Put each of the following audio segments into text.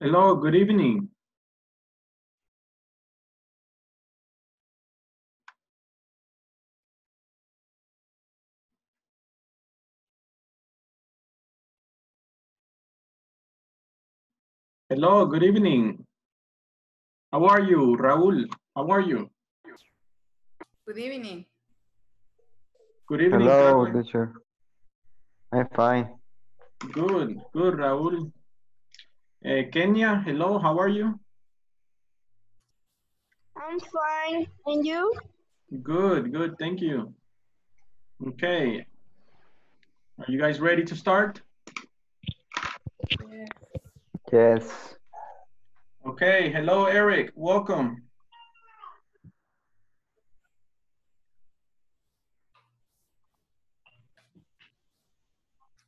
Hello, good evening. Hello, good evening. How are you, Raúl? How are you? Good evening. Good evening. Hello, Carmen. teacher. I'm fine. Good, good, Raúl. Eh, Kenya, hello, how are you? I'm fine. And you? Good, good, thank you. Okay. Are you guys ready to start? Yes. Yes. Okay, hello, Eric, welcome.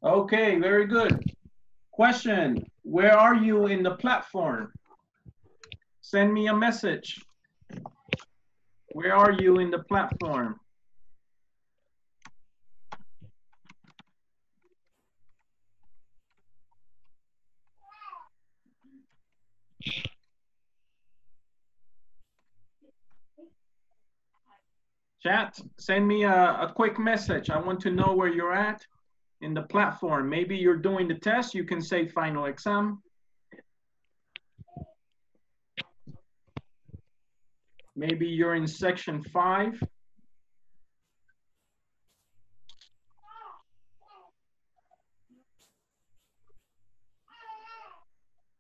Okay, very good. Question, where are you in the platform? Send me a message. Where are you in the platform? Chat, send me a, a quick message. I want to know where you're at in the platform. Maybe you're doing the test. You can say final exam. Maybe you're in section five.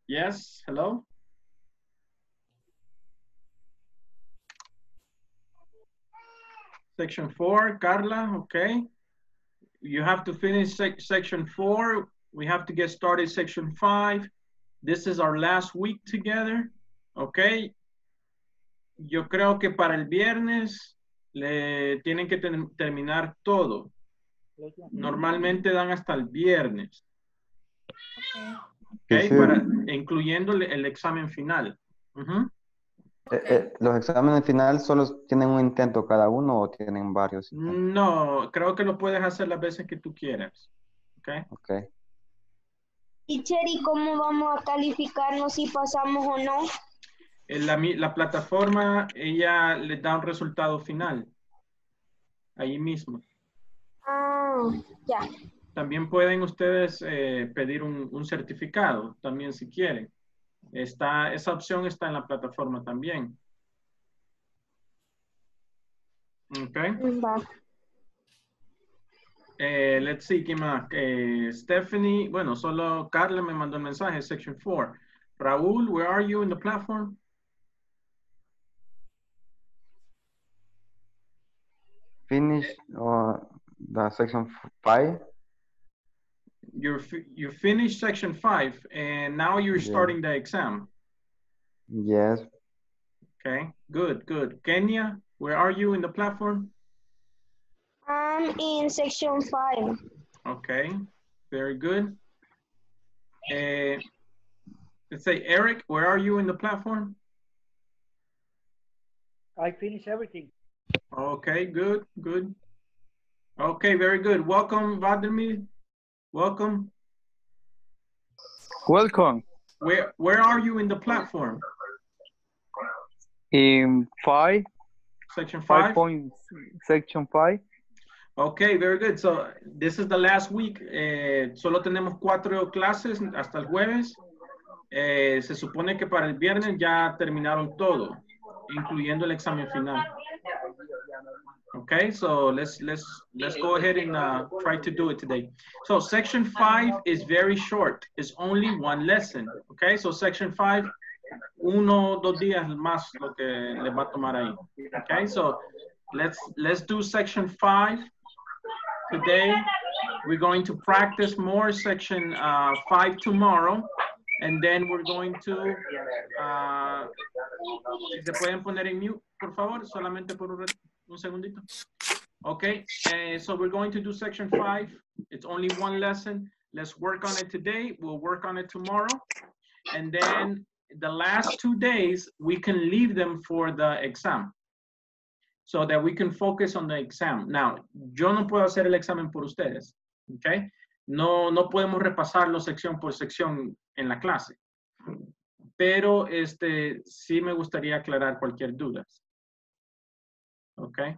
Yes, hello? Section four, Carla, okay. You have to finish sec- section four. We have to get started section five. This is our last week together, okay. Yo creo que para el viernes le tienen que ten- terminar todo. Normalmente dan hasta el viernes, Okay. para, incluyendo el, el examen final. Eh, eh, ¿Los exámenes final solo tienen un intento cada uno o tienen varios? intentos? No, creo que lo puedes hacer las veces que tú quieras, ok. Ok. ¿y cómo vamos a calificarnos si pasamos o no? En la, la plataforma, ella les da un resultado final. Ahí mismo. Ah, ya. También pueden ustedes eh, pedir un, un certificado, también si quieren. Está, esa opción está en la plataforma también. Ok. Va. Eh, let's see, ¿quién más? Eh, Stephanie, bueno, solo Carla me mandó el mensaje, section 4. Raúl, where are you in the platform? Finish uh, the section f- five. You're, you finished section 5 and now you're Yeah. starting the exam. Yes. Okay, good, good. Kenya, where are you in the platform? I'm in section five. Okay, very good. Uh, let's say, Eric, where are you in the platform? I finished everything. Okay, good, good. Okay, very good. Welcome, Vladimir. Welcome. Welcome. Where where are you in the platform? In five, Section five five? point, section five. Okay, very good. So this is the last week. Eh, solo tenemos cuatro clases hasta el jueves. Eh, se supone que para el viernes ya terminaron todo, incluyendo el examen final. Okay, so let's let's let's go ahead and uh, try to do it today. So section five is very short. It's only one lesson. Okay, so section five, uno dos días más lo que les va a tomar ahí. Okay, so let's let's do section five today. We're going to practice more section uh, five tomorrow, and then we're going to. Uh, si se pueden poner en mute, por favor, solamente por un, re- un segundito. Okay, eh, so we're going to do section five. It's only one lesson. Let's work on it today. We'll work on it tomorrow. And then the last two days, we can leave them for the exam. So that we can focus on the exam. Now, yo no puedo hacer el examen por ustedes. Okay? No, no podemos repasarlo sección por sección en la clase. pero este, sí me gustaría aclarar cualquier duda. Okay.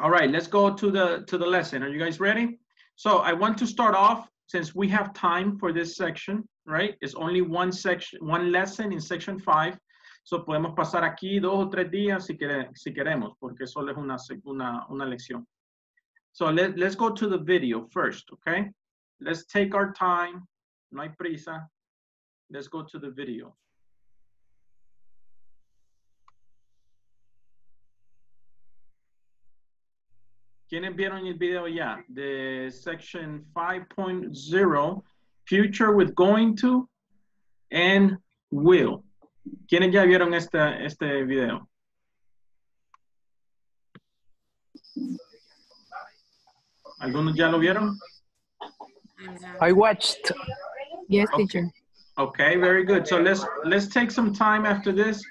All right, let's go to the, to the lesson. Are you guys ready? So I want to start off, since we have time for this section, right? It's only one section, one lesson in section five. So podemos pasar aquí dos o tres días si, quere, si queremos, porque solo es una, una, una lección. So let, let's go to the video first, okay? Let's take our time. No hay prisa. Let's go to the video. ¿Quiénes vieron el video ya? De section 5.0, future with going to and will. ¿Quiénes ya vieron este, este video? ¿Algunos ya lo vieron? I watched. Yes, Okay. teacher. Okay, very good. So let's let's take some time after this.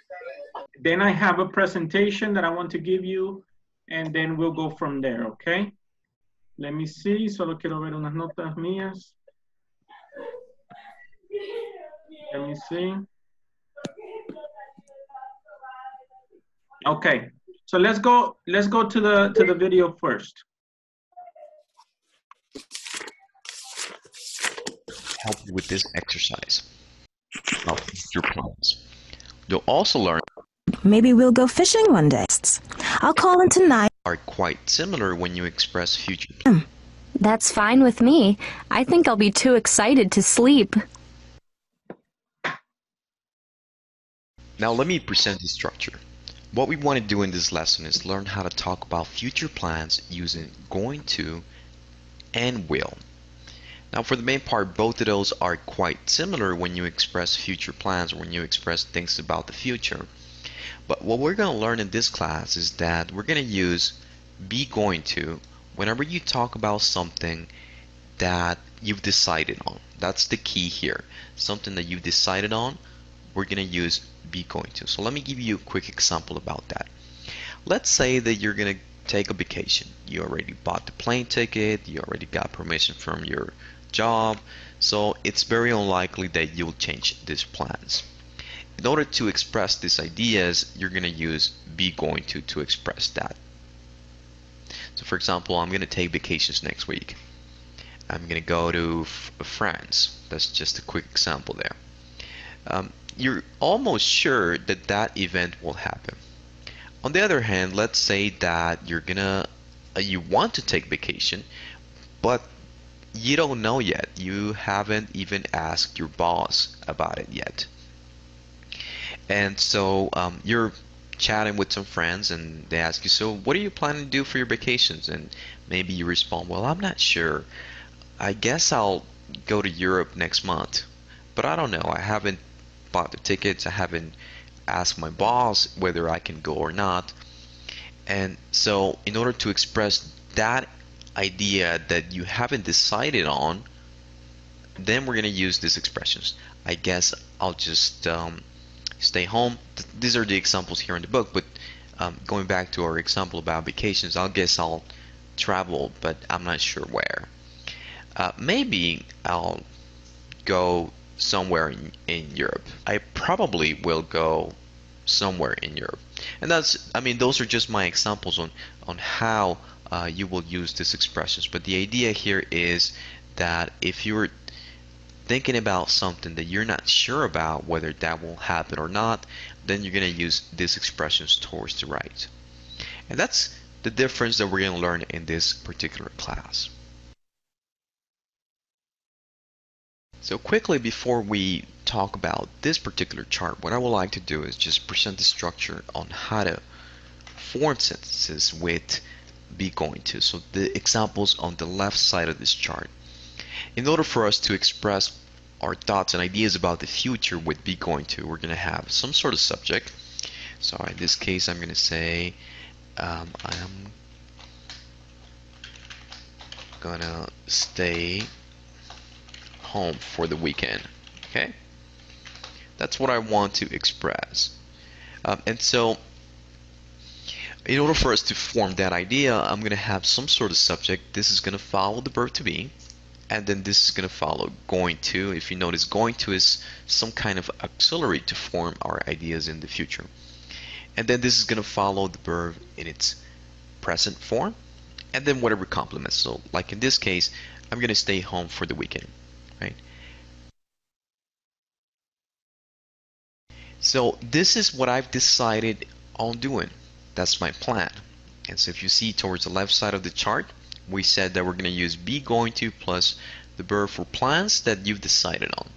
Then I have a presentation that I want to give you, and then we'll go from there, okay? Let me see, solo quiero ver unas notas mías. Let me see. Okay, so let's go, let's go to the to the video first. help you with this exercise of your plans. You'll also learn Maybe we'll go fishing one day. I'll call in tonight. are quite similar when you express future. Hmm. That's fine with me. I think I'll be too excited to sleep. Now let me present the structure. What we want to do in this lesson is learn how to talk about future plans using going to and will. Now for the main part, both of those are quite similar when you express future plans or when you express things about the future. But what we're going to learn in this class is that we're going to use be going to whenever you talk about something that you've decided on. That's the key here. Something that you've decided on, we're going to use be going to. So let me give you a quick example about that. Let's say that you're going to take a vacation. You already bought the plane ticket, you already got permission from your job, so it's very unlikely that you'll change these plans. In order to express these ideas, you're going to use be going to to express that. So for example, I'm going to take vacations next week. I'm going to go to France. That's just a quick example there. Um, you're almost sure that that event will happen. On the other hand, let's say that you're gonna uh, you want to take vacation, but you don't know yet. You haven't even asked your boss about it yet. And so um, you're chatting with some friends and they ask you, so what are you planning to do for your vacations? And maybe you respond, well, I'm not sure. I guess I'll go to Europe next month, but I don't know. I haven't bought the tickets. I haven't asked my boss whether I can go or not. And so, in order to express that idea that you haven't decided on, then we're going to use these expressions. I guess I'll just um, stay home. Th- these are the examples here in the book, but um, going back to our example about vacations, I'll guess I'll travel, but I'm not sure where. Uh, maybe I'll go somewhere in, in Europe. I probably will go somewhere in Europe. And that's, I mean, those are just my examples on, on how uh, you will use these expressions. But the idea here is that if you're thinking about something that you're not sure about whether that will happen or not, then you're going to use these expressions towards the right. And that's the difference that we're going to learn in this particular class. So quickly before we talk about this particular chart, what I would like to do is just present the structure on how to form sentences with be going to. So the examples on the left side of this chart. In order for us to express our thoughts and ideas about the future with be going to, we're going to have some sort of subject. So in this case, I'm going to say, um, I'm gonna stay home for the weekend. Okay, that's what I want to express. Um, and so, in order for us to form that idea, I'm going to have some sort of subject. This is going to follow the verb to be, and then this is going to follow going to. If you notice, going to is some kind of auxiliary to form our ideas in the future. And then this is going to follow the verb in its present form, and then whatever complements. So, like in this case, I'm going to stay home for the weekend, right? So this is what I've decided on doing. That's my plan. And so if you see towards the left side of the chart, we said that we're going to use be going to plus the verb for plans that you've decided on.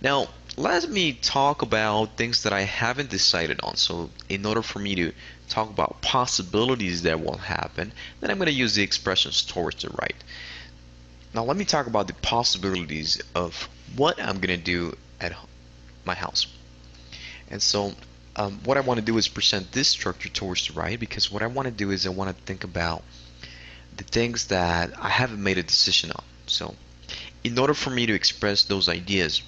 Now, let me talk about things that I haven't decided on. So in order for me to talk about possibilities that will happen, then I'm going to use the expressions towards the right. Now let me talk about the possibilities of what I'm going to do at my house. And so um, what I want to do is present this structure towards the right because what I want to do is I want to think about the things that I haven't made a decision on. So in order for me to express those ideas,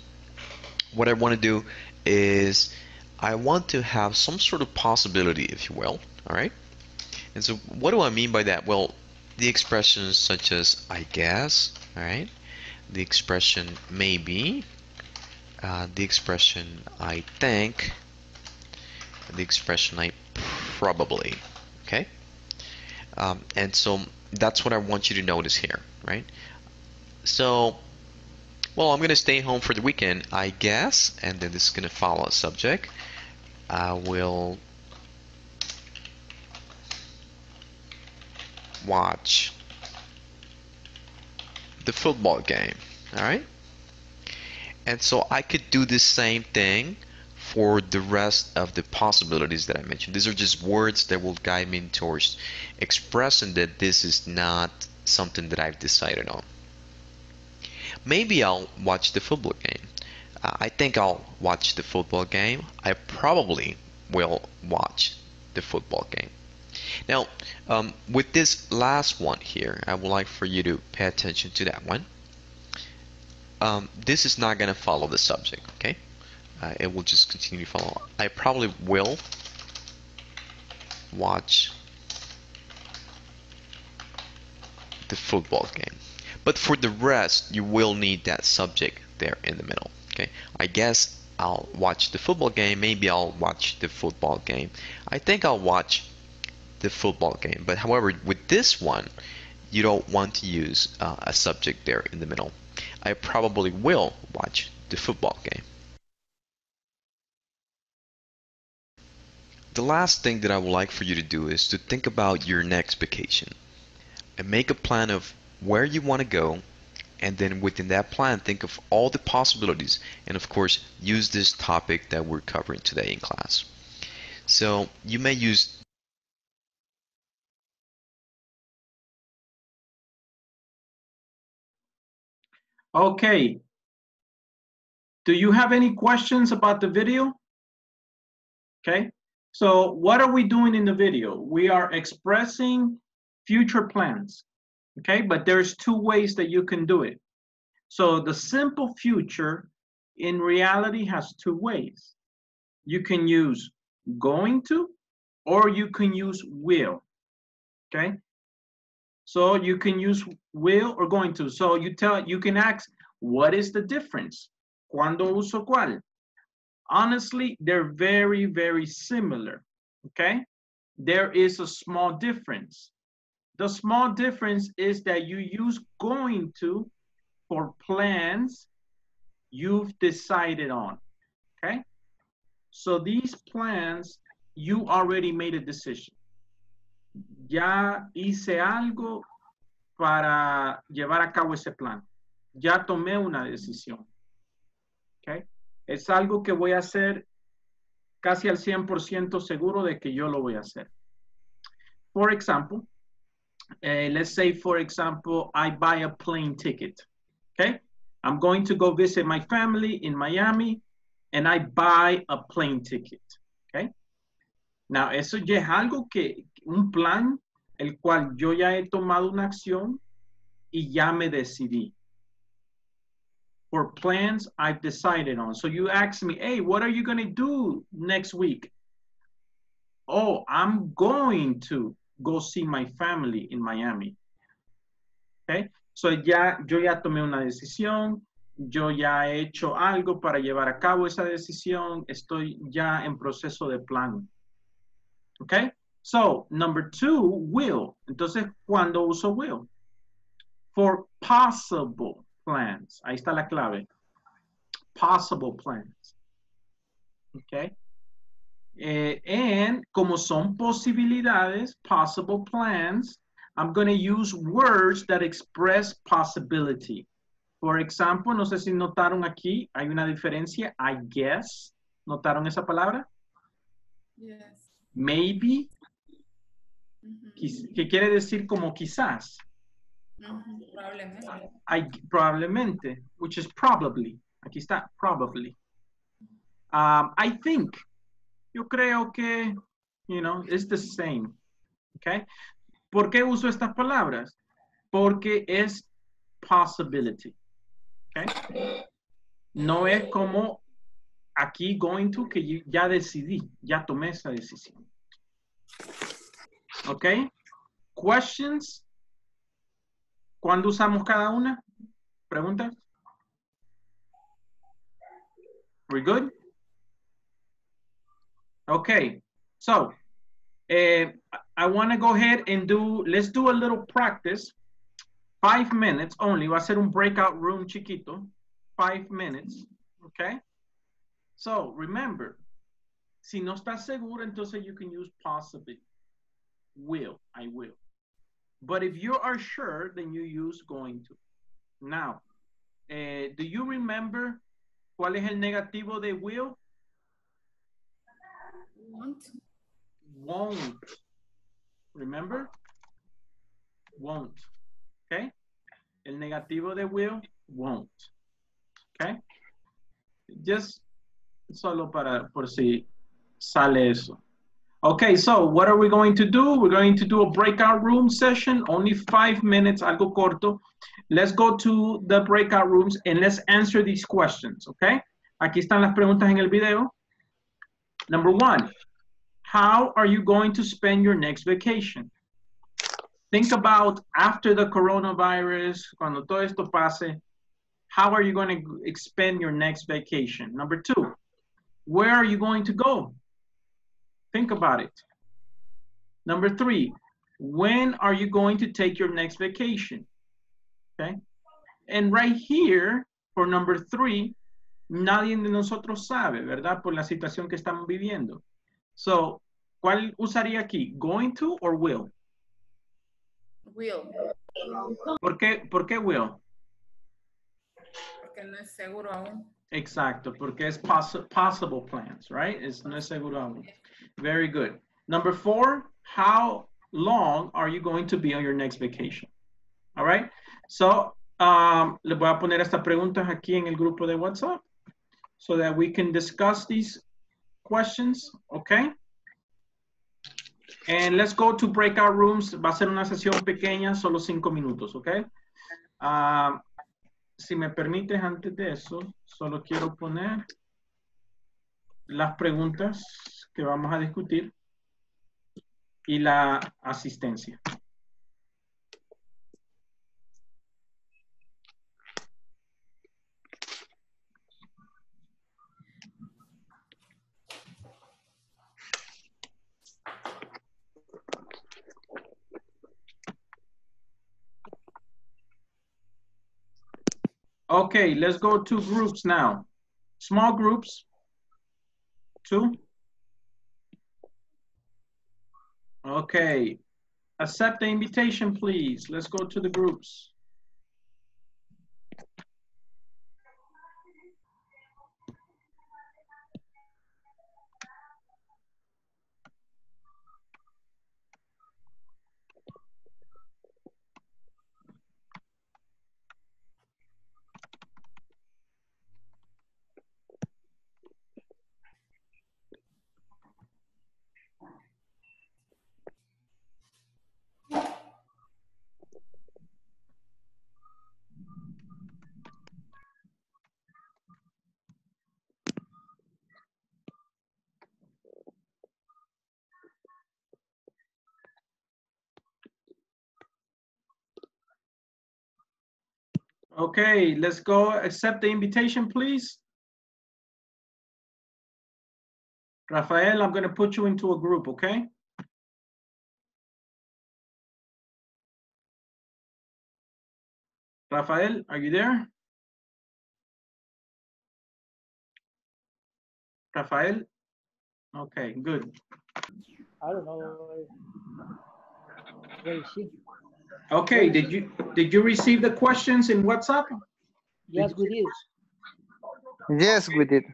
what I want to do is I want to have some sort of possibility, if you will, all right? And so what do I mean by that? Well, the expressions such as I guess, all right? The expression maybe, uh, the expression I think, the expression I probably, okay? Um, and so that's what I want you to notice here, right? So, well, I'm going to stay home for the weekend, I guess, and then this is going to follow a subject. I will watch the football game, all right? And so I could do the same thing for the rest of the possibilities that I mentioned. These are just words that will guide me towards expressing that this is not something that I've decided on. Maybe I'll watch the football game. Uh, I think I'll watch the football game. I probably will watch the football game. Now, um, with this last one here, I would like for you to pay attention to that one um, this is not going to follow the subject, okay? Uh, it will just continue to follow. I probably will watch the football game. But for the rest, you will need that subject there in the middle, okay? I guess I'll watch the football game. Maybe I'll watch the football game. I think I'll watch the football game. But however, with this one, you don't want to use uh, a subject there in the middle. I probably will watch the football game. The last thing that I would like for you to do is to think about your next vacation and make a plan of where you want to go and then within that plan think of all the possibilities and of course use this topic that we're covering today in class. So you may use Okay. Do you have any questions about the video? Okay. So what are we doing in the video? We are expressing future plans. Okay. But there's two ways that you can do it. So the simple future in reality has two ways. You can use going to or you can use will. Okay. So you can use will or going to. So you tell you can ask, what is the difference? Cuando uso cuál? Honestly, they're very, very similar. Okay? There is a small difference. The small difference is that you use going to for plans you've decided on. Okay? So these plans, you already made a decision ya hice algo para llevar a cabo ese plan. Ya tomé una decisión. Okay? Es algo que voy a hacer casi al 100% seguro de que yo lo voy a hacer. For example, uh, let's say, for example, I buy a plane ticket. Okay? I'm going to go visit my family in Miami and I buy a plane ticket. Okay? Now, eso ya es algo que, un plan el cual yo ya he tomado una acción y ya me decidí. For plans I've decided on. So you ask me, hey, what are you going to do next week? Oh, I'm going to go see my family in Miami. Okay. So ya, yo ya tomé una decisión, yo ya he hecho algo para llevar a cabo esa decisión, estoy ya en proceso de plan. Okay? So, number two, will. Entonces, ¿cuándo uso will? For possible plans. Ahí está la clave. Possible plans. Okay? Eh, and como son posibilidades, possible plans, I'm going to use words that express possibility. For example, no sé si notaron aquí, hay una diferencia, I guess. ¿Notaron esa palabra? Yes. Maybe, quiz- que quiere decir como quizás. Probablemente. I, probablemente, which is probably. Aquí está, probably. Um, I think. Yo creo que, you know, it's the same. Okay? ¿Por qué uso estas palabras? Porque es possibility. Okay? No es como aquí going to, que ya decidí, ya tomé esa decisión. Okay? Questions? ¿Cuándo usamos cada una? ¿Preguntas? We good? Okay, so eh, I want to go ahead and do, let's do a little practice. Five minutes only. Va a ser un breakout room chiquito. Five minutes, okay? So remember, si no estás seguro, entonces you can use possibly. Will, I will. But if you are sure, then you use going to. Now, eh, do you remember cuál es el negativo de will? Want. Won't. Remember? Won't. Okay? El negativo de will, won't. Okay? Just solo para, por si sale eso. Okay, so what are we going to do? We're going to do a breakout room session, only five minutes, algo corto. Let's go to the breakout rooms and let's answer these questions, okay? Aquí están las preguntas en el video. Number one, how are you going to spend your next vacation? Think about after the coronavirus, cuando todo esto pase, how are you going to spend your next vacation? Number two, where are you going to go? Think about it. Number three, when are you going to take your next vacation? Okay. And right here, for number three, nadie de nosotros sabe, ¿verdad? Por la situación que estamos viviendo. So, ¿cuál usaría aquí? ¿Going to or will? Will. ¿Por qué, por qué will? Porque no es seguro aún. Exacto, porque es poss possible plans, right? Es, no es seguro aún. Very good. Number four, how long are you going to be on your next vacation? All right. So, um, le voy a poner estas preguntas aquí en el grupo de WhatsApp so that we can discuss these questions, okay? And let's go to breakout rooms. Va a ser una sesión pequeña, solo cinco minutos, okay? Um, si me permites, antes de eso, solo quiero poner las preguntas que vamos a discutir y la asistencia. Okay, let's go to groups now. Small groups. Two. Okay. Accept the invitation, please. Let's go to the groups. Okay, let's go accept the invitation, please. Rafael, I'm gonna put you into a group, okay? Rafael, are you there? Rafael? Okay, good. I don't know. Where is she? Okay, did you, did you receive the questions in WhatsApp? Yes, we did. Yes, we did.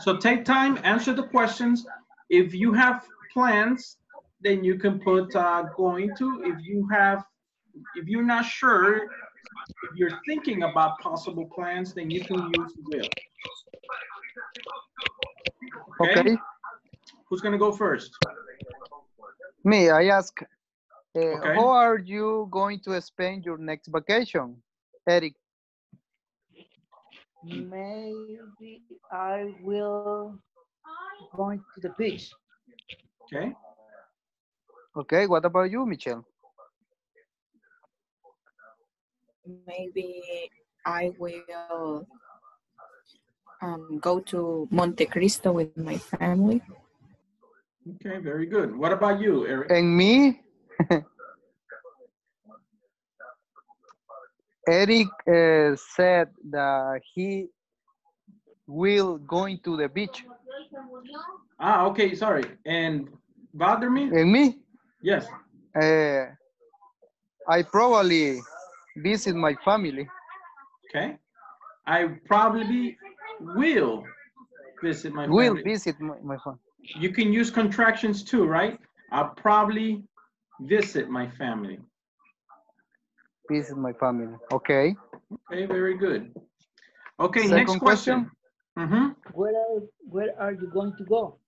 So take time, answer the questions. If you have plans, then you can put uh, going to. If you have, if you're not sure, if you're thinking about possible plans, then you can use will. Okay. Who's gonna go first? Me, I ask, Okay. how are you going to spend your next vacation? Eric, Maybe I will going to the beach. Okay, okay, what about you, Michelle? Maybe I will um, go to Monte Cristo with my family. okay, very good. What about you, Eric? And me, Eric uh, said that he will going to the beach. Ah, okay, sorry. And bother me? And me, Yes. uh, I probably visit my family. Okay. I probably will visit my Will family. visit my, my family. You can use contractions too, right? I'll probably visit my family. Visit my family. Okay. Okay, very good. Okay, Second next question. hmm Where are, where are you going to go?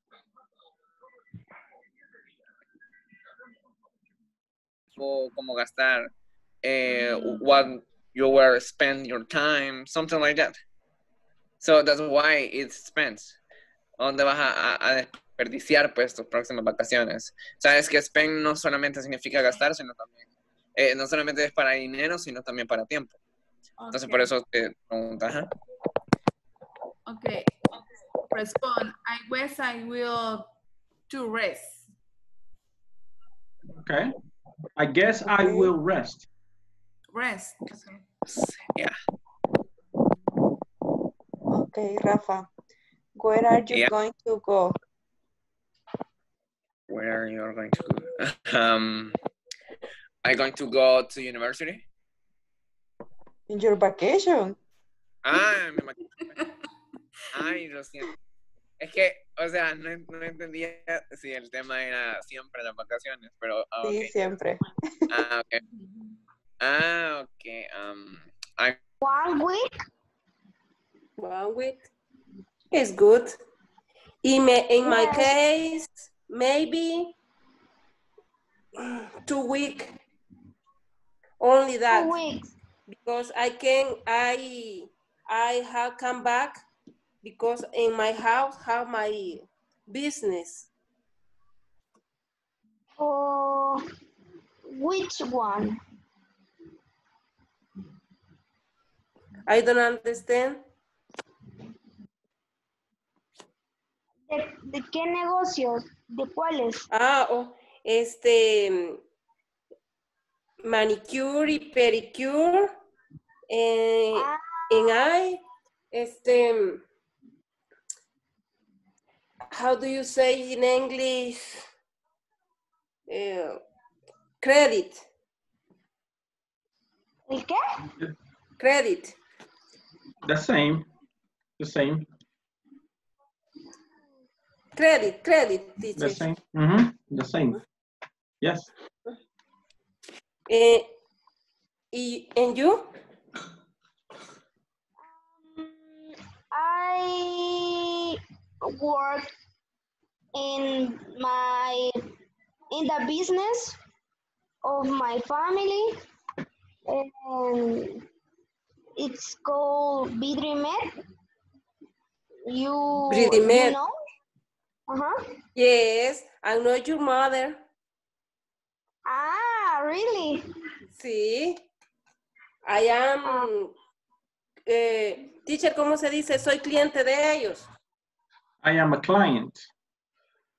o como gastar eh, what you were spend your time, something like that. So that's why it's spent. ¿Dónde vas a, a- a desperdiciar pues tus próximas vacaciones? Sabes que spend no solamente significa gastar, sino también, eh, no solamente es para dinero, sino también para tiempo. Entonces por eso te pregunto, ajá. Okay. Respond. I guess I will to rest. Okay. I guess I will rest. Rest. Okay. Yeah. Okay, Rafa. Where are you Yeah. going to go? Where you're going to go? Um, I'm going to go to university. In your vacation? Ah, me ma- Ay, lo siento. Es que, o sea, no, no entendía si el tema era siempre las vacaciones, pero ah, Sí, ok. siempre. Ah, ok. Ah, ok. Um, I, One week? One week is good. In my, in my case, maybe two week. Only that. Two weeks. Because I can I I have come back because in my house have my business. Oh, which one? I don't understand. ¿De, de qué negocios? ¿De cuáles? Ah, oh, este manicure y pedicure eh, Ah, en I, este, how do you say in English? Eh, credit, ¿El qué? credit. The same. The same. Credit, credit, teacher. The same, same. hmm The same. Yes. Eh, and you? Mm, I work in my in the business of my family and it's called Bidrimet. You, you know? Uh-huh. Yes, I know your mother. Ah, really? Sí. I am eh, teacher, ¿cómo se dice? Soy cliente de ellos. I am a client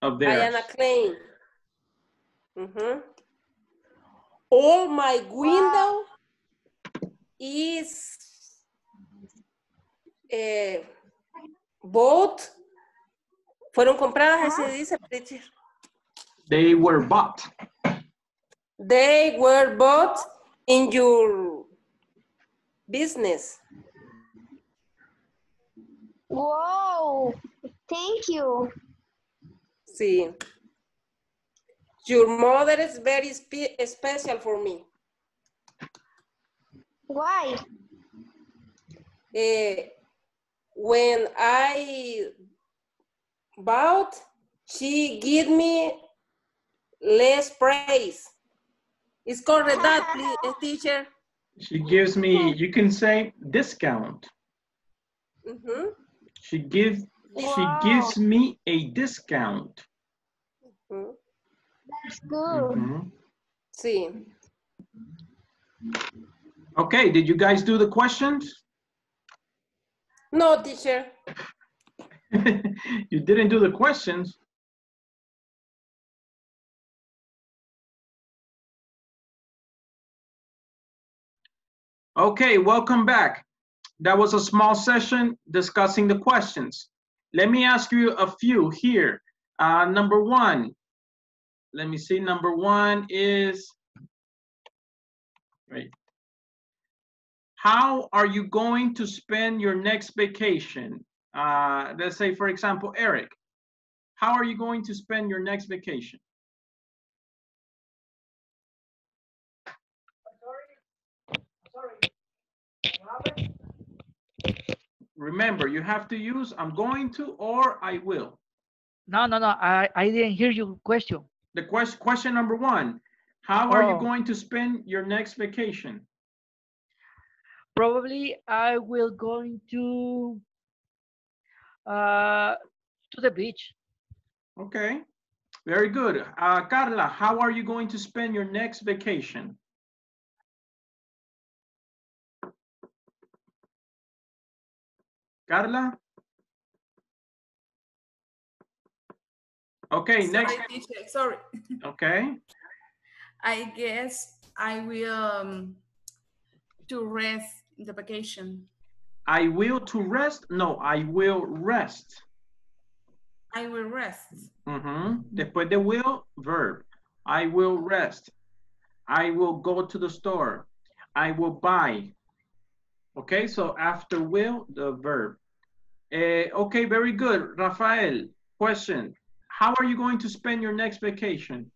of I theirs. am a client. Mhm. All my window is eh, bought. Fueron compradas, así dice, teacher. They were bought. They were bought in your business. Wow. Thank you. Sí. Your mother is very spe- special for me. Why? Eh, when I bought, she give me less praise. It's correct that, please, teacher? She gives me, you can say discount. Mhm. She gives she gives me a discount. Mhm. That's good. Mhm. Sí. Okay, did you guys do the questions? No, teacher. you didn't do the questions. Okay, welcome back. That was a small session discussing the questions. Let me ask you a few here. Uh, number one, let me see, number one is, right. How are you going to spend your next vacation? Uh, let's say, for example, Eric, how are you going to spend your next vacation? Remember, you have to use I'm going to or I will. No, no, no. I, I didn't hear your question. The question, question number one, how are you Oh. going to spend your next vacation? Probably I will going to uh to the beach. Okay, very good. Uh, Carla, how are you going to spend your next vacation? Carla? Okay, next, Sorry, teacher, sorry. okay, I guess I will um, to rest the vacation. I will to rest? No, I will rest. I will rest. Ujú. Después de will, verb. I will rest. I will go to the store. I will buy. Okay, so after will, the verb. Eh, okay, very good. Rafael, question. How are you going to spend your next vacation?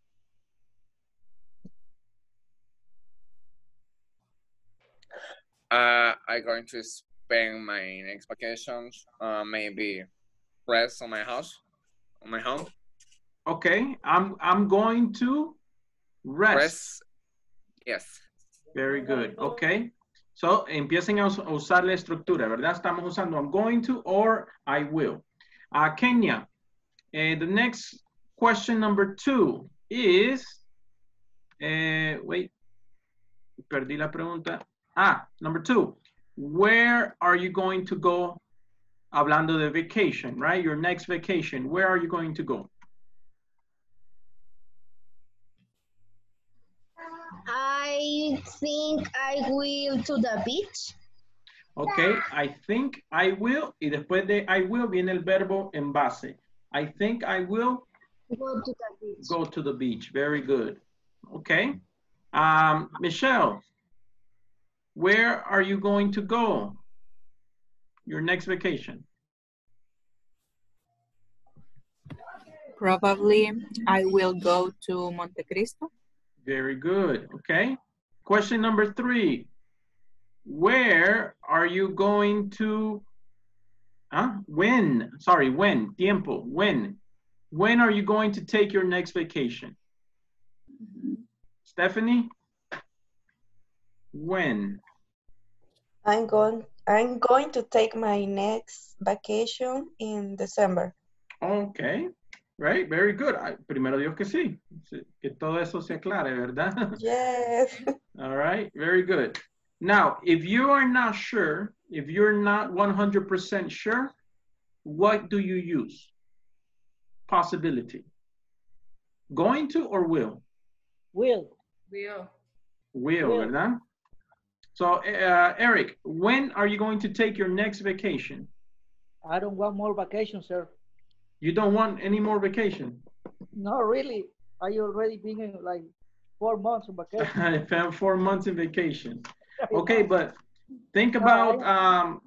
Uh, I'm going to spend my next vacations, uh, maybe rest on my house, on my home. Okay, I'm I'm going to rest. Rest. Yes. Very good. Okay. So, empiecen a usar la estructura, ¿verdad? Estamos usando I'm going to or I will. Uh, Kenya, eh, the next question number two is, eh, wait, perdí la pregunta. Ah, number two, where are you going to go? Hablando de vacation, right? Your next vacation, where are you going to go? I think I will to the beach. Ok, I think I will, y después de I will viene el verbo en base. I think I will Go to the beach. go to the beach. Very good. Okay. Um, Michelle, where are you going to go? Your next vacation. Probably I will go to Monte Cristo. Very good. Okay. Question number three. Where are you going to, huh? When, sorry, when, tiempo, when. When are you going to take your next vacation? Mm-hmm. Stephanie? When? I'm going I'm going to take my next vacation in December. Okay, right, very good. I- Primero Dios que sí, Sí, que todo eso se aclare, ¿verdad? Yes. All right, very good. Now, if you are not sure, if you're not 100% sure, what do you use? Possibility. Going to or will? Will. Will. Will, Will. ¿verdad? So, uh, Eric, when are you going to take your next vacation? I don't want more vacation, sir. You don't want any more vacation? No, really. I already been in like four months on vacation. I found four months in vacation. Okay, but think about, um,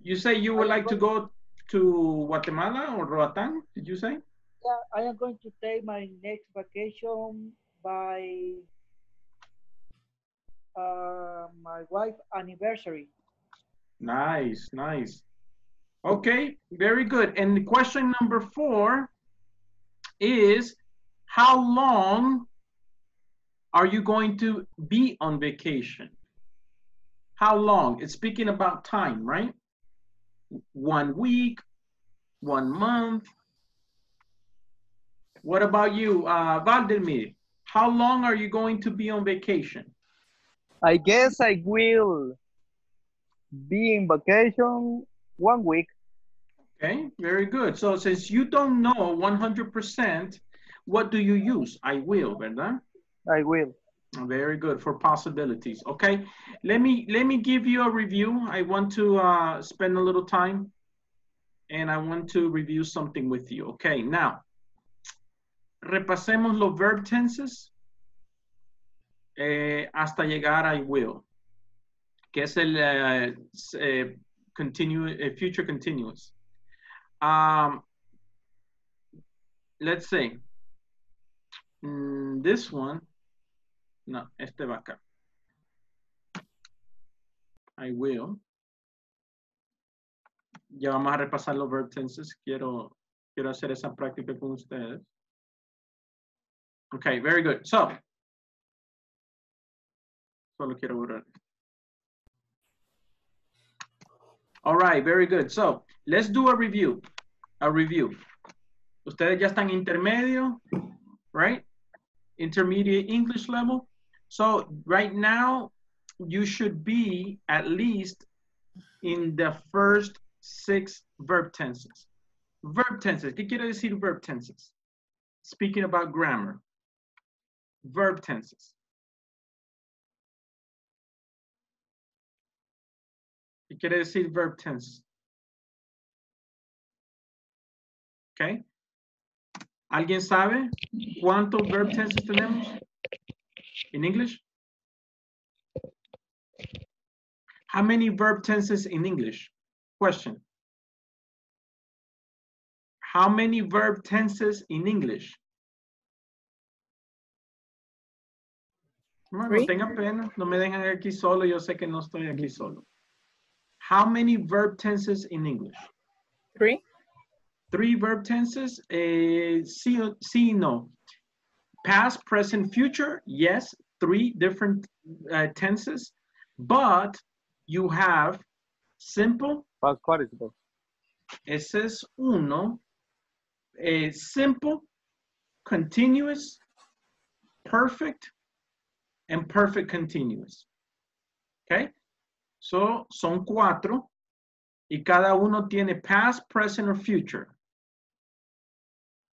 you say you would like to go to Guatemala or Roatán, did you say? Yeah, I am going to take my next vacation by uh, my wife anniversary. Nice, nice. Okay, very good. And question number four is, how long are you going to be on vacation? How long? It's speaking about time, right? One week, one month. What about you, uh, Valdemir? How long are you going to be on vacation? I guess I will be in vacation one week. Okay, very good. So since you don't know 100%, what do you use? I will, ¿verdad? I will. Very good for possibilities. Okay, let me let me give you a review. I want to uh, spend a little time, and I want to review something with you. Okay, now repasemos los verb tenses eh, hasta llegar a I will, que es el eh, eh, future continuous. Um, let's say mm, this one. No, este va acá. I will. Ya vamos a repasar los verb tenses. Quiero, quiero hacer esa práctica con ustedes. Okay, very good. So, solo quiero borrar. All right, very good. So, let's do a review. A review. Ustedes ya están intermedio, right? Intermediate English level. So right now, you should be at least in the first six verb tenses. Verb tenses. ¿Qué quiere decir verb tenses? Speaking about grammar. Verb tenses. ¿Qué quiere decir verb tense? Okay. ¿Alguien sabe cuántos verb tenses tenemos? in English? How many verb tenses in English? Question. How many verb tenses in English? No, no tengan pena, no me dejan aquí solo, yo sé que no estoy aquí solo. How many verb tenses in English? Three. Three verb tenses, eh, sí, o- y no. Past, present, future, yes, three different uh, tenses, but you have simple, Past participle. ese es uno, eh, simple, continuous, perfect, and perfect continuous. Okay? So, son cuatro, y cada uno tiene past, present, or future.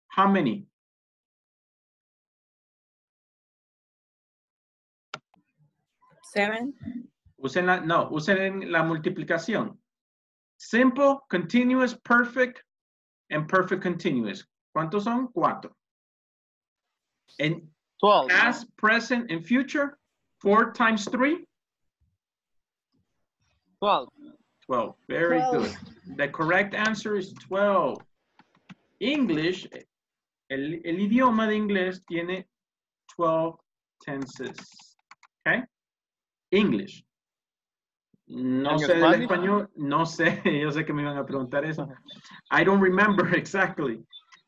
How many? Seven. Usen la, no, usen la multiplicación. Simple, continuous, perfect, and perfect continuous. ¿Cuántos son? Cuatro. And Twelve. past, present, and future, four times three, Twelve. 12. Very Twelve. good. The correct answer is 12. English, el, el idioma de inglés tiene 12 tenses. Okay? English. No ¿En sé del español, no sé, yo sé que me iban a preguntar eso. I don't remember exactly,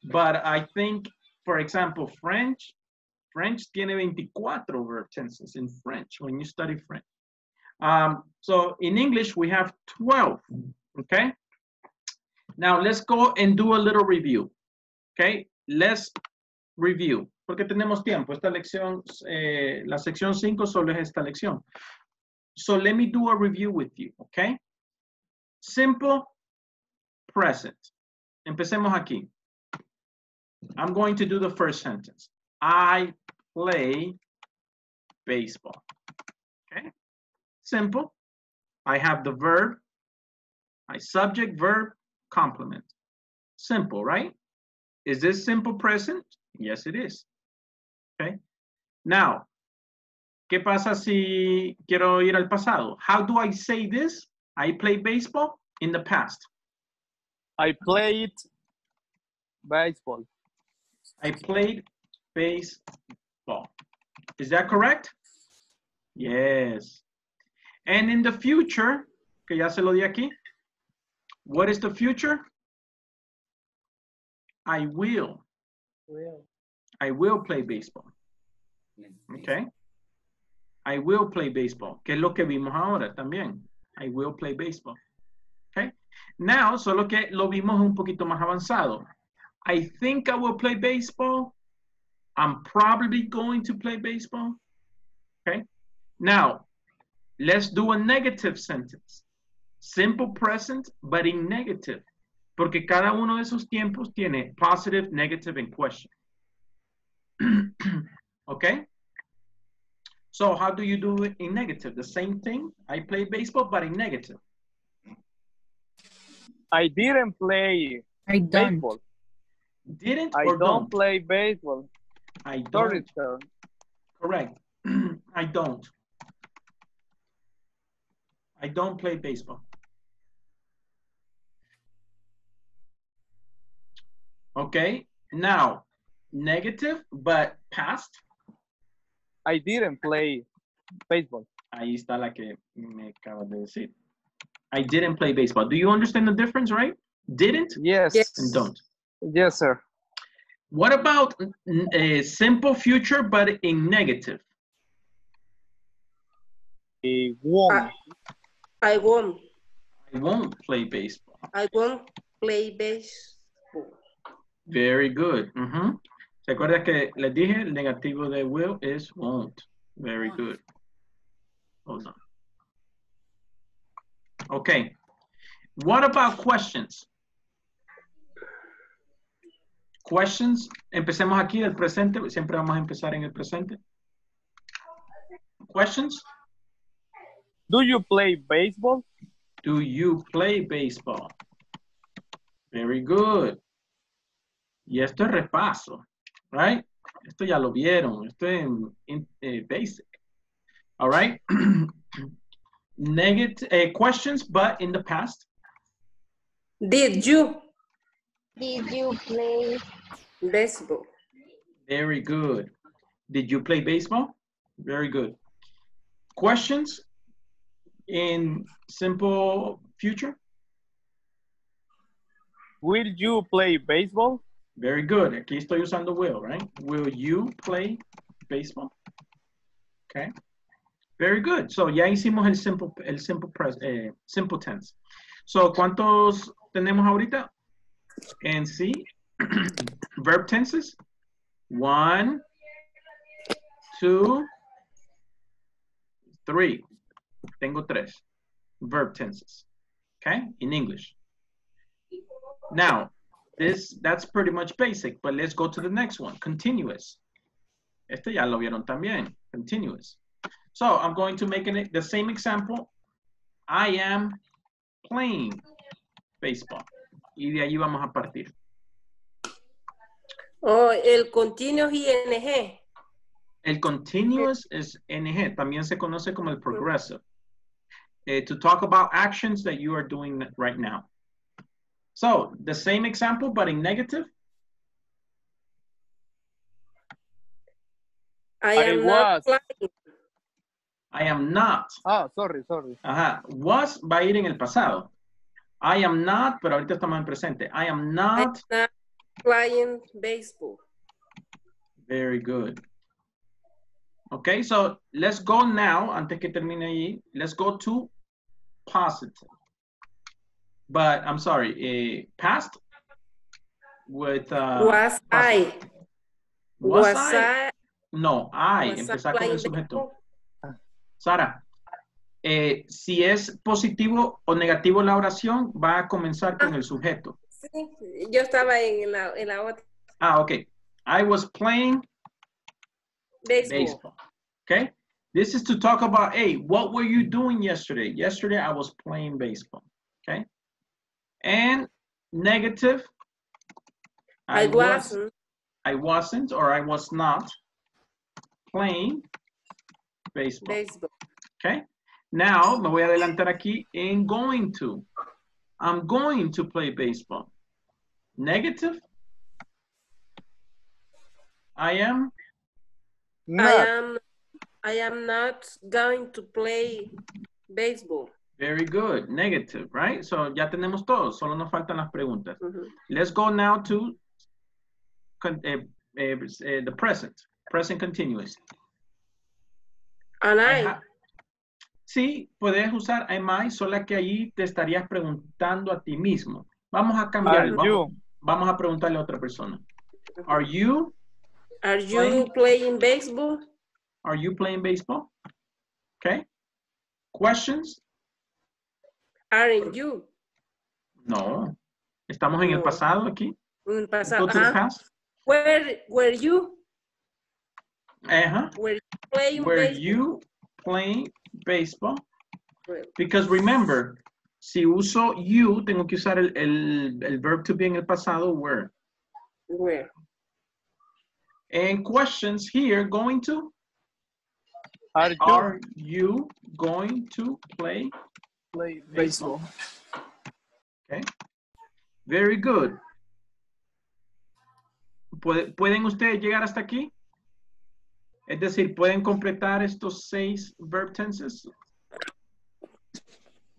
but I think, for example, French, French tiene 24 verb tenses in French when you study French. Um, so in English, we have 12, okay? Now let's go and do a little review, okay? Let's review, porque tenemos tiempo. Esta lección, eh, la sección 5 solo es esta lección. So let me do a review with you, okay? Simple present. Empecemos aquí. I'm going to do the first sentence. I play baseball. Okay? Simple. I have the verb, my subject, verb, complement. Simple, right? Is this simple present? Yes, it is. Okay. Now, ¿qué pasa si quiero ir al pasado? How do I say this? I play baseball in the past. I played baseball. I played baseball. Is that correct? Yes. And in the future, que ya se lo di aquí, what is the future? I will. Will. I will play baseball. Okay. I will play baseball, que es lo que vimos ahora también. I will play baseball. Okay. Now, solo que lo vimos un poquito más avanzado. I think I will play baseball. I'm probably going to play baseball. Okay. Now, let's do a negative sentence. Simple present, but in negative. Porque cada uno de esos tiempos tiene positive, negative, and question. okay? So how do you do it in negative? The same thing. I play baseball, but in negative. I didn't play I don't. baseball. Didn't I or don't, don't? play baseball. I don't. Sorry, sir. Correct. I don't. I don't play baseball. Okay, now, negative, but past. I didn't play baseball. Ahí está la que me acabas de decir. I didn't play baseball. Do you understand the difference, right? Didn't Yes. and don't. Yes, sir. What about a simple future, but in negative? I won. I won't. I won't play baseball. I won't play baseball. Very good. ¿Se acuerda que les dije el negativo de will is won't? Very good. Hold on. Okay. What about questions? Questions. Empecemos aquí del presente. Siempre vamos a empezar en el presente. Questions. Do you play baseball? Do you play baseball? Very good. Y esto es repaso, right? Esto ya lo vieron. Esto es in- eh, basic. All right. Negative eh, questions, but in the past. Did you Did you play? baseball? Very good. Did you play baseball? Very good. Questions in simple future? Will you play baseball? Very good. Aquí estoy usando will, right? Will you play baseball? Okay. Very good. So ya hicimos el simple, el simple, pres, eh, simple tense. So, ¿cuántos tenemos ahorita? En sí, verb tenses. One, two, three. Tengo tres verb tenses. Okay, in English. Now, this that's pretty much basic, but let's go to the next one. Continuous. Este ya lo vieron también. Continuous. So I'm going to make an, the same example. I am playing baseball. Y de ahí vamos a partir. Oh, el continuous ing. El continuous es NG. También se conoce como el progressive. Eh, to talk about actions that you are doing right now. So the same example, but in negative. I I am not flying. I am not. Ah, sorry, sorry. Ajá. Was va a ir en el pasado. I am not, pero ahorita estamos en presente. I am not. I'm not. not playing baseball. Very good. Okay, so let's go now, antes que termine ahí, let's go to positive. But I'm sorry, past with uh, was I? Was, Was I? I? No, I. Empezar con el sujeto. Sara, eh, si es positivo o negativo la oración, va a comenzar con el sujeto. Sí, yo estaba en la, en la otra. Ah, ok. I was playing Baseball. baseball. Okay? This is to talk about, hey, what were you doing yesterday? Yesterday, I was playing baseball. Okay? And negative, I was- wasn't. I wasn't or I was not playing baseball. Baseball. Okay? Now, me voy a adelantar aquí en going to. I'm going to play baseball. Negative. I am. I am I am not going to play baseball. Very good. Negative, right? So ya tenemos todo. Solo nos faltan las preguntas. Let's go now to con- eh, eh, eh, the present. Present continuous. And I Sí, puedes usar am I, solo que ahí te estarías preguntando a ti mismo. Vamos a cambiar. Vamos, vamos a preguntarle a otra persona. Are you, are you Playing? playing baseball? Are you playing baseball? Okay. Questions? Aren't you? No. Estamos en el pasado aquí. En el pasado. ajá. Where were you? Ajá. Were you playing Were baseball? you playing baseball? Because remember, si uso you, tengo que usar el, el, el verb to be en el pasado, were. Where? And questions here, going to? Are you Are you going to play Play baseball? Okay. Very good. ¿Puede- ¿Pueden ustedes llegar hasta aquí? Es decir, ¿pueden completar estos seis verb tenses?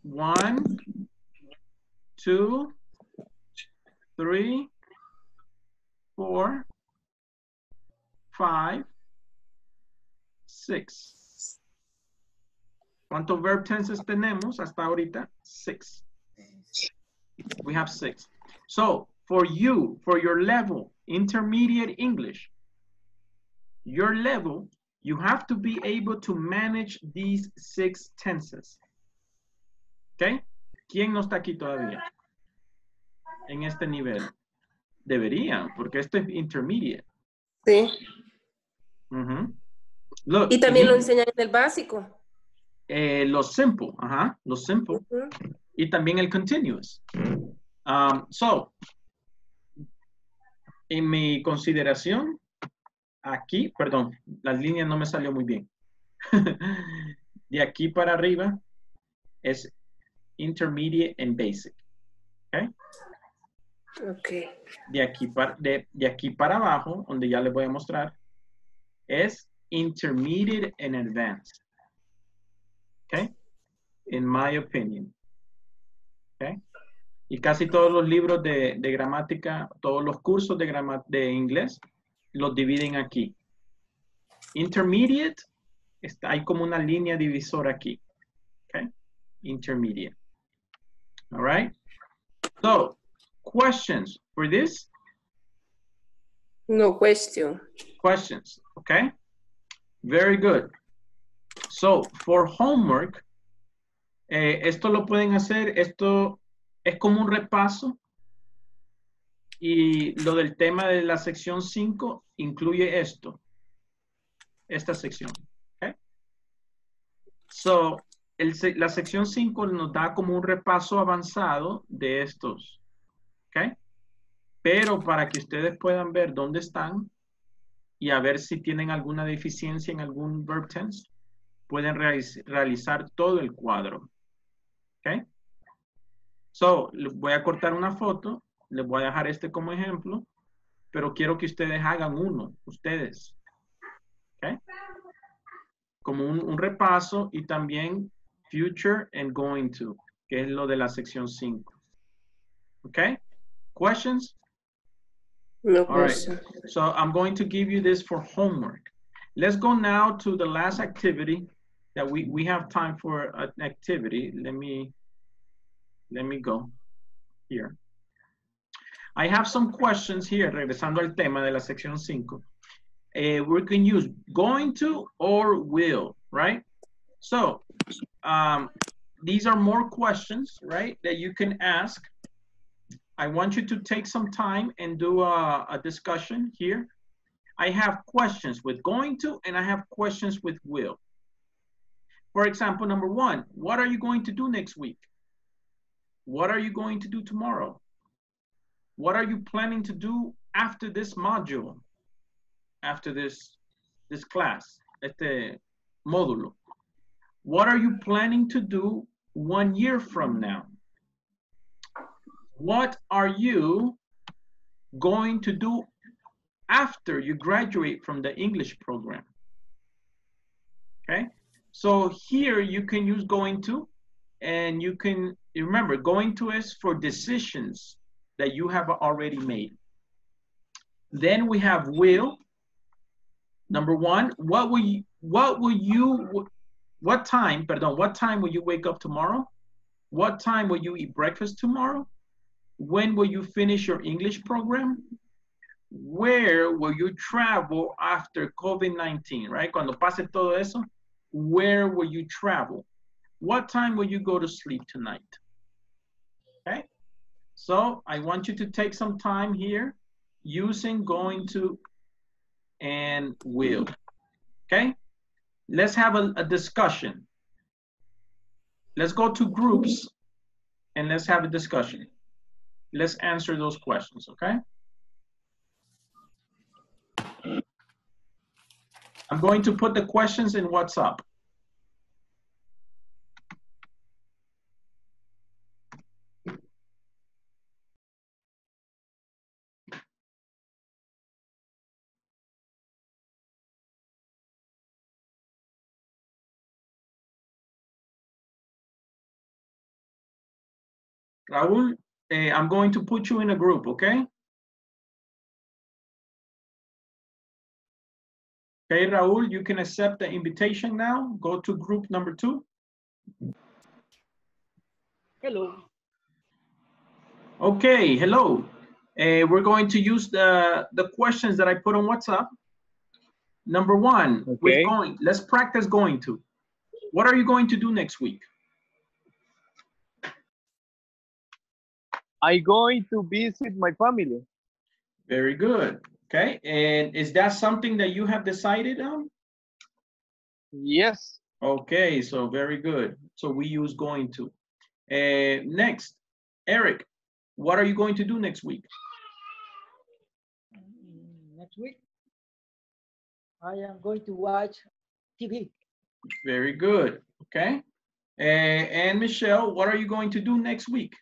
One, two, three, four, five, six. ¿Cuántos verb tenses tenemos hasta ahorita? Six. We have six. So for you, for your level, intermediate English, your level, you have to be able to manage these six tenses. ¿Ok? ¿Quién no está aquí todavía? En este nivel. Deberían, porque esto es intermediate. Sí. Ujú. Look, Y también lo enseñan en el básico. Eh, lo simple, ajá, lo simple. Y también el continuous. Um, so, en mi consideración, aquí, perdón, las líneas no me salió muy bien. De aquí para arriba es intermediate and basic. ¿ok? Ok. De aquí para, de, de aquí para abajo, donde ya les voy a mostrar, es intermediate and advanced. ¿Ok? In my opinion. ¿ok? Y casi todos los libros de, de gramática, todos los cursos de, grama- de inglés, los dividen aquí. Intermediate, está, hay como una línea divisora aquí. ¿ok? Intermediate. All right? So, questions for this? No question. questions, okay? Very good. So, for homework, eh, esto lo pueden hacer, esto es como un repaso y lo del tema de la sección 5 incluye esto, esta sección, okay? So, el la sección 5 nos da como un repaso avanzado de estos, ¿ok? Pero para que ustedes puedan ver dónde están y a ver si tienen alguna deficiencia en algún verb tense, pueden realiz- realizar todo el cuadro. ¿Ok? So, voy a cortar una foto, les voy a dejar este como ejemplo, pero quiero que ustedes hagan uno, ustedes. ¿Ok? Como un, un repaso y también future and going to, que es lo de la sección 5. ¿Ok? Questions? No All right. question. So I'm going to give you this for homework. Let's go now to the last activity that we, we have time for an activity. Let me, let me go here. I have some questions here, regresando al tema de la sección 5. Eh, we can use going to or will, right? So um, these are more questions, right, that you can ask. I want you to take some time and do a, a discussion here. I have questions with going to, and I have questions with will. For example, number one, what are you going to do next week? What are you going to do tomorrow? What are you planning to do after this module? After this, this class, este módulo? What are you planning to do one year from now? What are you going to do after you graduate from the English program? Okay, so here you can use going to, and you can, remember, going to is for decisions that you have already made. Then we have will. Number one, what will you, what will you, what time, pardon, what time will you wake up tomorrow? What time will you eat breakfast tomorrow? When will you finish your English program? Where will you travel after COVID-19, right? Cuando pase todo eso, where will you travel? What time will you go to sleep tonight? Okay, so I want you to take some time here using going to and will, okay? Let's have a, a discussion. Let's go to groups and let's have a discussion. Let's answer those questions, okay? I'm going to put the questions in WhatsApp. Raul, eh, I'm going to put you in a group, okay? Okay, Raul, you can accept the invitation now. Go to group number two. Hello. Okay, hello. Uh, we're going to use the, the questions that I put on WhatsApp. Number one, with Okay. going, let's practice going to. What are you going to do next week? I'm going to visit my family. Very good. Okay, and is that something that you have decided on? Yes. Okay, so very good. So we use going to. Uh, next, Eric, what are you going to do next week? Next week, I am going to watch TV. Very good. Okay. Uh, and Michelle, what are you going to do next week?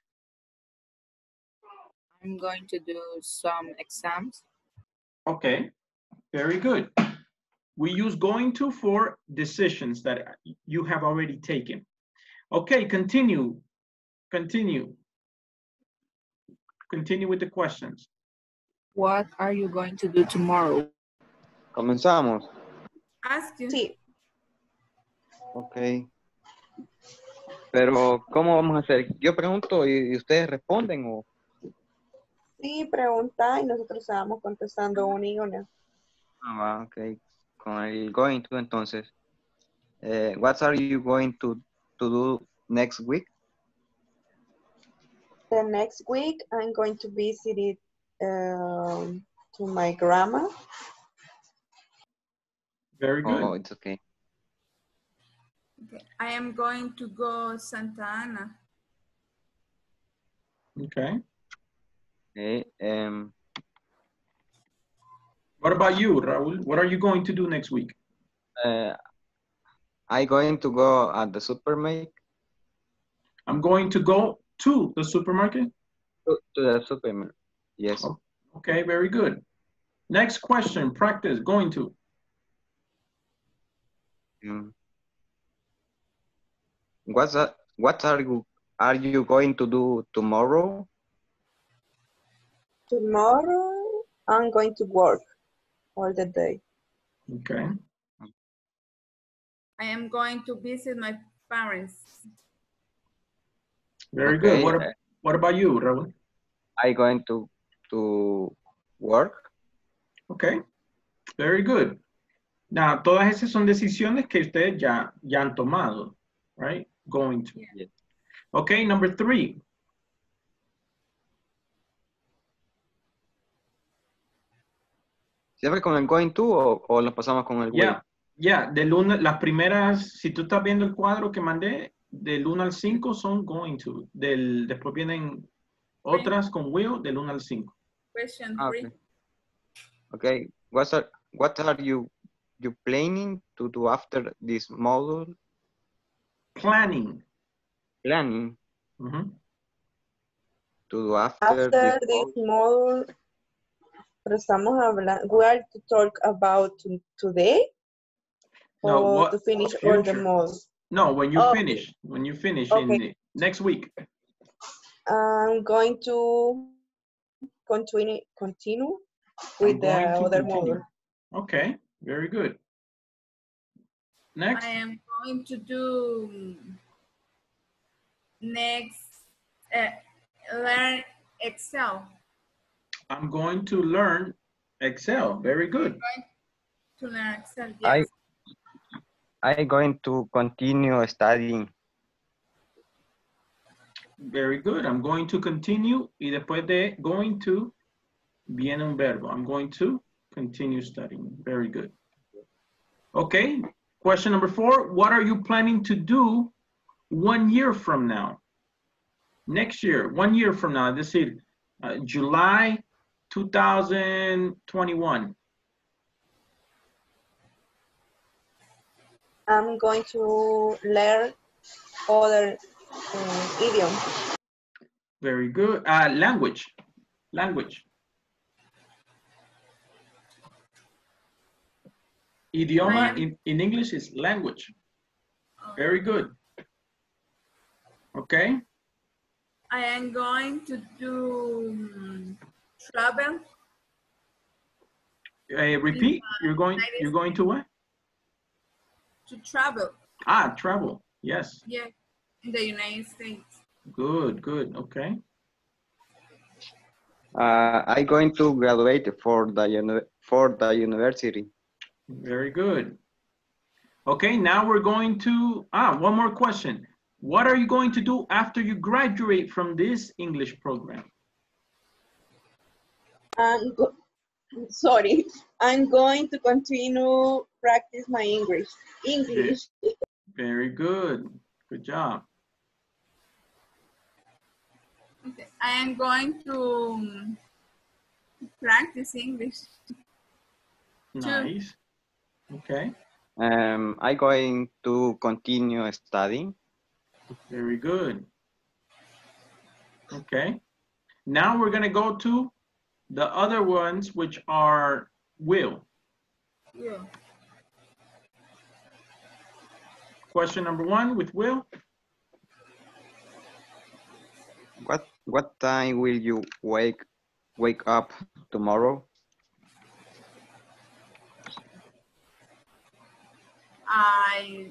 I'm going to do some exams. Okay. Very good. We use going to for decisions that you have already taken. Okay, continue. Continue. Continue with the questions. What are you going to do tomorrow? Comenzamos. Ask you. Sí, Ok. Pero, ¿cómo vamos a hacer? Yo pregunto y, y ustedes responden o... sí, pregunta y nosotros estábamos contestando una y una. Ah, ok. Con el going to, entonces. Eh, what are you going to, to do next week? The next week, I'm going to visit it, um, to my grandma. Very good. Oh, it's okay. Okay. I am going to go Santa Ana. Okay. Okay. Um, What about you, Raul? What are you going to do next week? uh, I going to go at the supermarket I'm going to go to the supermarket. to, to the supermarket. Yes. Okay, very good. Next question, practice, going to. Um, what's that? What are you are you going to do tomorrow? Tomorrow, I'm going to work all the day. Okay. I am going to visit my parents. Very good. What, what about you, Raul? I going to to work. Okay. Very good. Now, todas esas son decisiones que ustedes ya, ya han tomado. right? Going to. Okay, number three. ¿Siempre con el going to o, o nos pasamos con el will? Ya, ya, del uno, las primeras, si tú estás viendo el cuadro que mandé, del 1 al 5 son going to. Del, después vienen otras con will del 1 al 5. Question Ah, three. okay. Okay. What are what are you you planning to do after this module? Planning. Planning Ujú. to do after, After this this module? Module, pero estamos hablando, we are to talk about today No, or what- to finish all the future. modules. No, when you Okay. finish, when you finish in the, next week. I'm going to continue continue with the other continue. module. Okay, very good. Next, I am going to do next, uh, learn Excel. I'm going to learn Excel. Very good. To learn Excel, I yes. I going to continue studying. Very good. I'm going to continue. Y después de going to, viene un verbo. I'm going to continue studying. Very good. Okay. Question number four. What are you planning to do one year from now? Next year, one year from now, this is uh, July 2021. I'm going to learn other um, idiom. Very good. Uh, language. Language. Idioma in, in English is language. Very good. Okay. I am going to do mm, travel. Uh, repeat. You're going. You're going to what? To travel, Ah, travel. Yes. yeah, in the United States. Good. Good. Okay. Uh, I going to graduate for the for the university. Very good. Okay. Now we're going to. Ah, one more question. What are you going to do after you graduate from this English program? I'm go- sorry, I'm going to continue practice my English. English. Very good. Good job. Okay. I am going to um, practice English. Nice. Okay. Um, I going to continue studying. Very good. Okay. Now we're going to go to the other ones, which are will. Yeah. Question number one with will. What what time will you wake wake up tomorrow? I,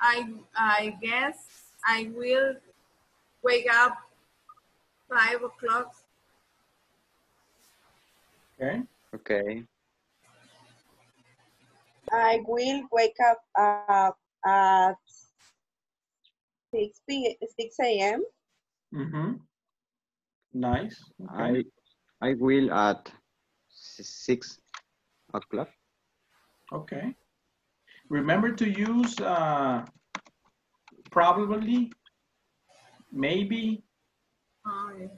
I, I guess I will wake up five o'clock. Okay. Okay. I will wake up uh, at 6 p 6 a.m. Mm-hmm. Nice. Okay. I I will at six o'clock. Okay. Remember to use uh, probably, maybe. Oh.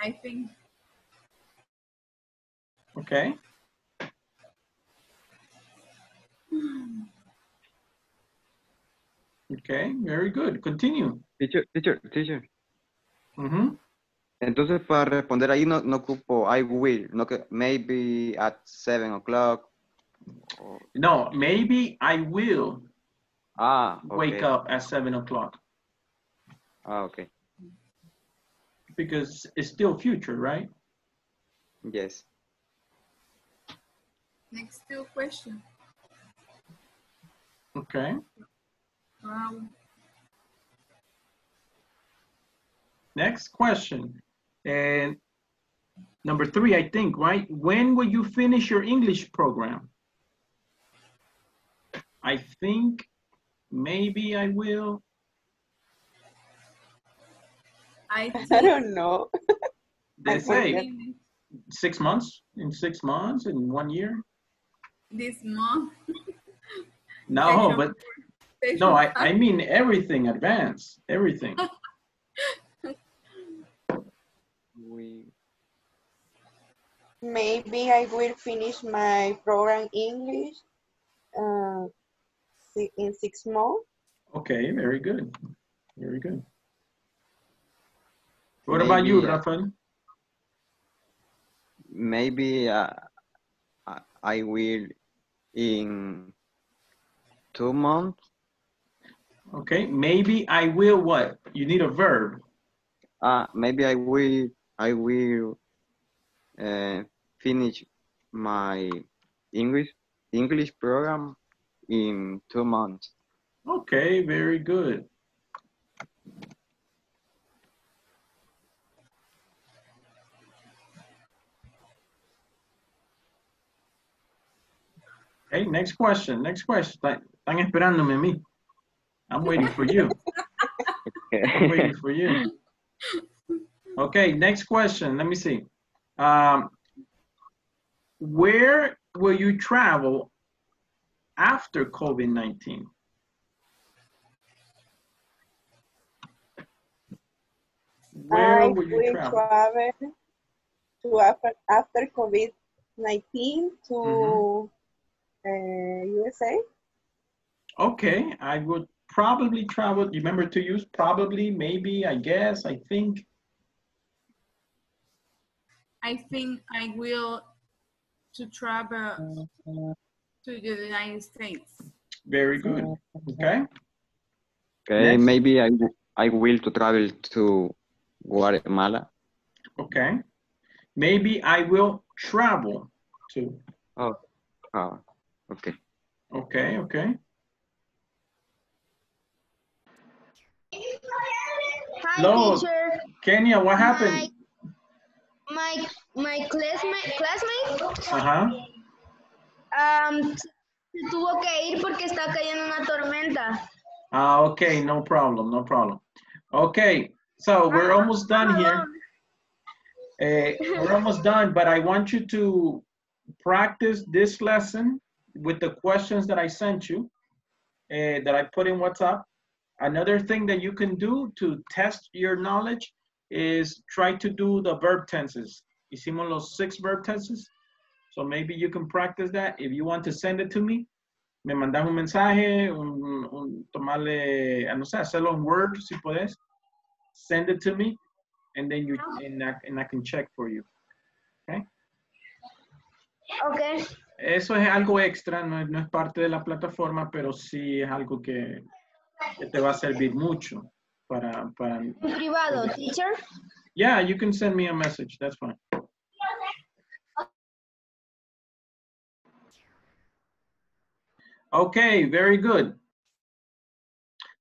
I think Okay. Okay. Very good. Continue. Teacher, teacher, teacher. Mhm. Entonces para responder ahí no, no ocupo I will, no que maybe at seven o'clock. No, maybe I will Ah, wake up at seven o'clock Ah, okay. because it's still future, right? Yes. Next two question. Okay. Wow. Next question. And number three, I think, right? When will you finish your English program? I think maybe I will. I, I don't know. They I say six months, in six months, in one year. This month. No, Section but no, I. I mean everything advance, everything. We Maybe I will finish my program English uh, in six months. Okay, very good. Very good. What about you, uh, Rafael? maybe uh, I, I will in two months. Okay, maybe I will what? You need a verb. Uh, maybe I will I will uh, finish my English English program in two months. Okay, very good. Okay, next question, next question. Están esperándome a mí. I'm waiting for you. I'm waiting for you. Okay, next question. Let me see. Um, where will you travel after COVID-19? Where I will you travel? travel to after, after COVID-19 to Mm-hmm. uh, Uh, USA. Okay, I would probably travel. Remember to use probably, maybe, I guess, I think. I think I will to travel to the United States. Very good. Okay. Okay, Next. maybe I will to travel to Guatemala. Okay. Maybe I will travel to. Oh, oh, okay. Okay, okay. Hi, Hello, teacher. Kenya, what happened? My my classmate classmate Uh-huh. um, se tuvo que ir porque está cayendo una tormenta. Ah, okay, no problem, no problem. Okay, so we're almost done here. Eh, we're almost done, but I want you to practice this lesson with the questions that I sent you, eh, that I put in WhatsApp. Another thing that you can do to test your knowledge is try to do the verb tenses. Hicimos los six verb tenses. So maybe you can practice that. If you want to send it to me, me mandas un mensaje, un, un, tomarle, ah, no sé, hacerlo en Word si puedes. Send it to me, and then you, and I, and I can check for you. Okay? Okay. Eso es algo extra, no es, no es parte de la plataforma, pero sí es algo que, que te va a servir mucho para, para... En privado, teacher. Yeah, you can send me a message, that's fine. Okay, very good.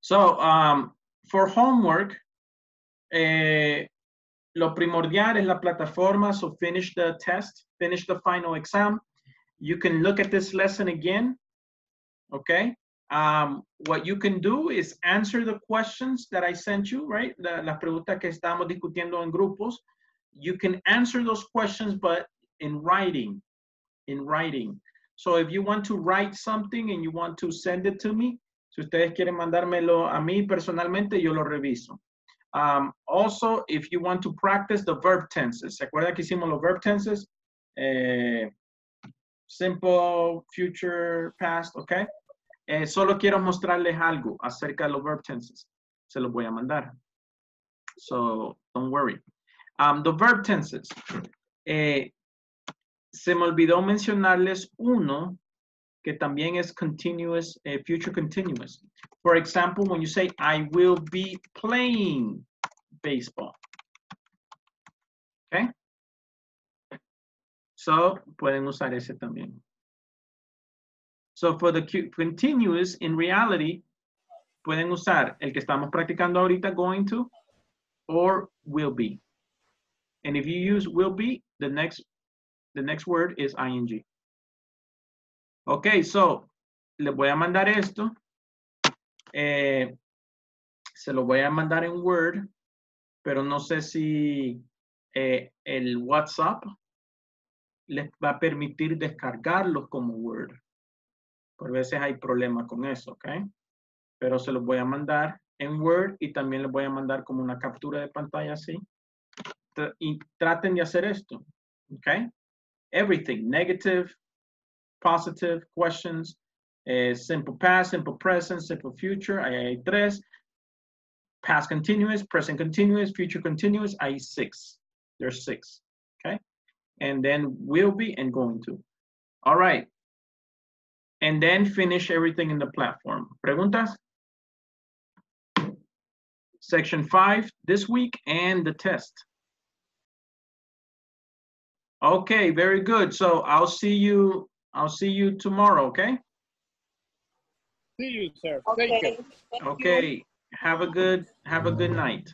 So, um, for homework, eh, lo primordial es la plataforma, so finish the test, finish the final exam. You can look at this lesson again, okay? Um, what you can do is answer the questions that I sent you, right? La, las preguntas que estamos discutiendo en grupos. You can answer those questions, but in writing, in writing. So if you want to write something and you want to send it to me, si ustedes quieren mandármelo a mí personalmente, yo lo reviso. Um, also, if you want to practice the verb tenses, ¿se acuerda que hicimos los verb tenses? Eh, simple, future, past, okay? Eh, solo quiero mostrarles algo acerca de los verb tenses. Se los voy a mandar. So, don't worry. Um, the verb tenses. Eh, se me olvidó mencionarles uno que también es continuous, eh, future continuous. For example, when you say, I will be playing baseball. So, pueden usar ese también. So, for the continuous, in reality, pueden usar el que estamos practicando ahorita, going to, or will be. And if you use will be, the next, the next word is ing. Okay, so, les voy a mandar esto. Eh, se lo voy a mandar en Word, pero no sé si eh, el WhatsApp les va a permitir descargarlos como Word. Por veces hay problema con eso, ¿ok? Pero se los voy a mandar en Word y también les voy a mandar como una captura de pantalla así. Y traten de hacer esto, ¿ok? Everything, negative, positive, questions, eh, simple past, simple present, simple future, ahí hay tres. Past continuous, present continuous, future continuous, hay six. There's six? And then will be and going to. All right. And then finish everything in the platform. Preguntas? Section five this week and the test. Okay, very good. So I'll see you, I'll see you tomorrow, okay? See you, sir. Thank you. Okay, have a good, have a good night.